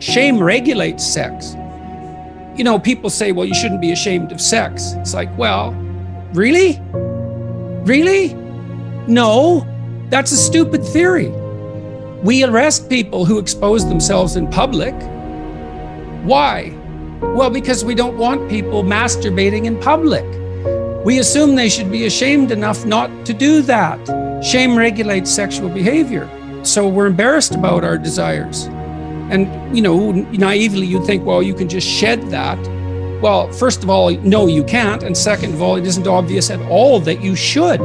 Shame regulates sex. You know, people say, well, you shouldn't be ashamed of sex. It's like, well, really? Really? No, that's a stupid theory. We arrest people who expose themselves in public. Why? Well, because we don't want people masturbating in public. We assume they should be ashamed enough not to do that. Shame regulates sexual behavior. So we're embarrassed about our desires. And, you know, naively you'd think, well, you can just shed that. Well, first of all, no, you can't. And second of all, it isn't obvious at all that you should.